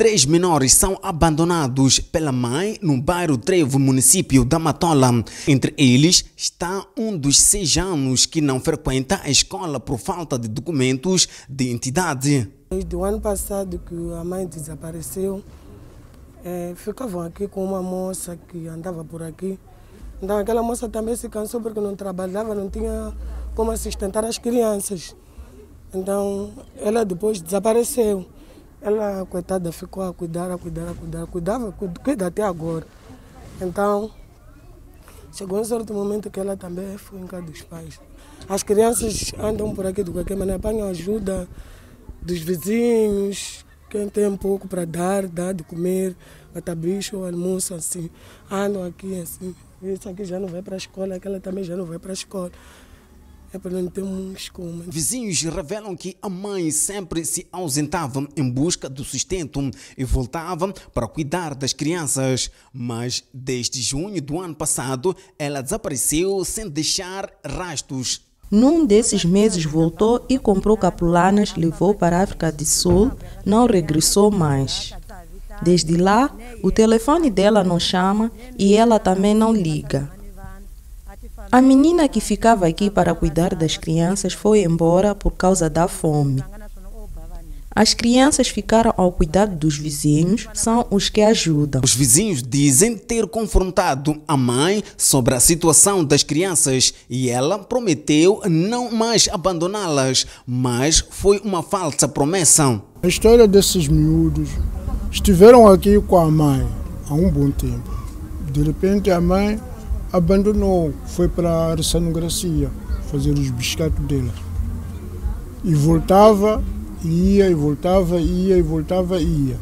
Três menores são abandonados pela mãe no bairro Trevo, município da Matola. Entre eles está um dos seis anos que não frequenta a escola por falta de documentos de identidade. Desde o ano passado que a mãe desapareceu, é, ficavam aqui com uma moça que andava por aqui. Então aquela moça também se cansou porque não trabalhava, não tinha como sustentar as crianças. Então ela depois desapareceu. Ela, coitada, ficou a cuidar, a cuidar, a cuidar, cuidava, cuida até agora. Então, chegou um certo momento que ela também foi em casa dos pais. As crianças andam por aqui de qualquer maneira, apanham ajuda dos vizinhos, quem tem um pouco para dar, dá de comer, bata bicho, almoço, assim. Andam aqui, assim. Isso aqui já não vai para a escola, aquela também já não vai para a escola é para não termos como. Vizinhos revelam que a mãe sempre se ausentava em busca do sustento e voltava para cuidar das crianças, mas desde junho do ano passado ela desapareceu sem deixar rastros. Num desses meses voltou e comprou capulanas, levou para a África do Sul, não regressou mais. Desde lá, o telefone dela não chama e ela também não liga. A menina que ficava aqui para cuidar das crianças foi embora por causa da fome. As crianças ficaram ao cuidado dos vizinhos, são os que ajudam. Os vizinhos dizem ter confrontado a mãe sobre a situação das crianças e ela prometeu não mais abandoná-las, mas foi uma falsa promessa. A história desses miúdos estiveram aqui com a mãe há um bom tempo. De repente a mãe abandonou, foi para a arsenografia fazer os biscatos dela. E voltava, ia e voltava, ia e voltava, ia.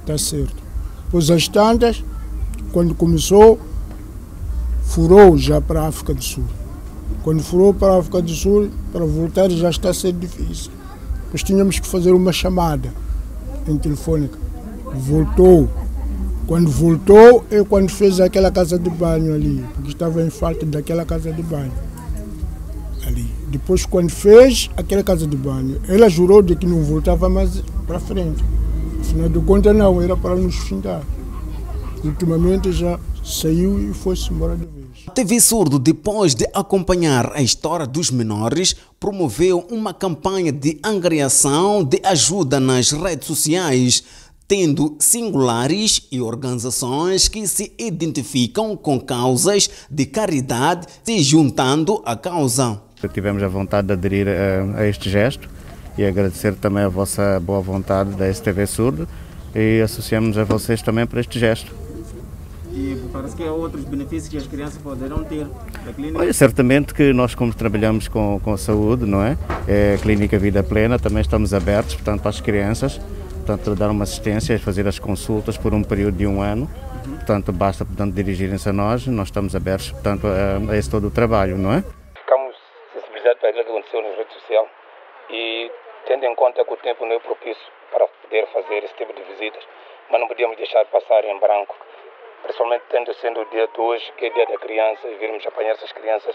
Está certo. Pois as tantas, quando começou, furou já para a África do Sul. Quando furou para a África do Sul, para voltar já está a ser difícil. Nós tínhamos que fazer uma chamada em telefônica. Voltou quando voltou é quando fez aquela casa de banho ali, porque estava em falta daquela casa de banho. Ali. Depois quando fez aquela casa de banho, ela jurou de que não voltava mais para frente. Afinal de contas não, era para nos findar. Ultimamente já saiu e foi-se embora de vez. A TV Surdo, depois de acompanhar a história dos menores, promoveu uma campanha de angariação de ajuda nas redes sociais tendo singulares e organizações que se identificam com causas de caridade se juntando à causa. Tivemos a vontade de aderir a, a este gesto e agradecer também a vossa boa vontade da STV Surdo e associamos a vocês também para este gesto. E parece que há outros benefícios que as crianças poderão ter da clínica? Olha, certamente que nós como trabalhamos com, com a saúde, não é? É a Clínica Vida Plena, também estamos abertos, portanto, para as crianças portanto, dar uma assistência, fazer as consultas por um período de um ano. Uhum. Portanto, basta portanto, dirigirem-se a nós, nós estamos abertos portanto, a, a esse todo o trabalho, não é? Ficamos sensibilizados para aquilo que aconteceu na rede social e tendo em conta que o tempo não é propício para poder fazer esse tipo de visitas, mas não podíamos deixar passar em branco, principalmente tendo sendo o dia de hoje, que é dia da criança, e virmos apanhar essas crianças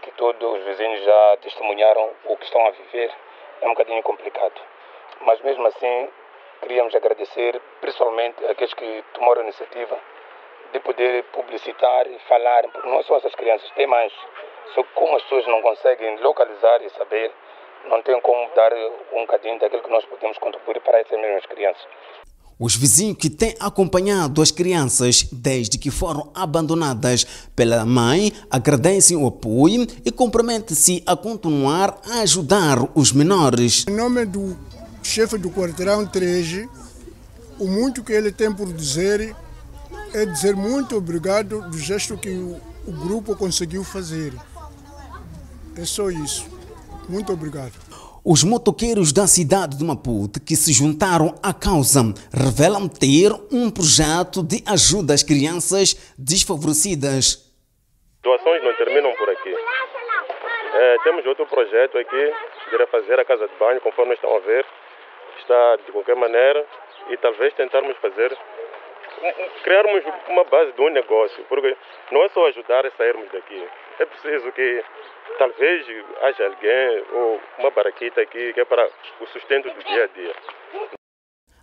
que todos os vizinhos já testemunharam o que estão a viver, é um bocadinho complicado. Mas mesmo assim, queríamos agradecer principalmente aqueles que tomaram a iniciativa de poder publicitar e falar, porque não são essas crianças, tem mais. Só que como as pessoas não conseguem localizar e saber, não tem como dar um bocadinho daquilo que nós podemos contribuir para essas mesmas crianças. Os vizinhos que têm acompanhado as crianças desde que foram abandonadas pela mãe agradecem o apoio e comprometem-se a continuar a ajudar os menores. Em nome do chefe do quarteirão 13, o muito que ele tem por dizer é dizer muito obrigado do gesto que o, o grupo conseguiu fazer. É só isso. Muito obrigado. Os motoqueiros da cidade de Maputo que se juntaram à causa revelam ter um projeto de ajuda às crianças desfavorecidas. Doações não terminam por aqui. É, temos outro projeto aqui, de fazer a casa de banho, conforme estão a ver de qualquer maneira e talvez tentarmos fazer, criarmos uma base de um negócio, porque não é só ajudar a sairmos daqui, é preciso que talvez haja alguém ou uma baraquita aqui que é para o sustento do dia a dia.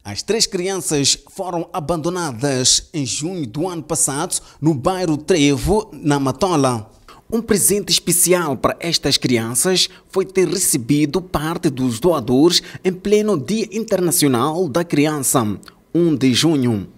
As três crianças foram abandonadas em junho do ano passado no bairro Trevo, na Matola. Um presente especial para estas crianças foi ter recebido parte dos doadores em pleno Dia Internacional da Criança, 1 de junho.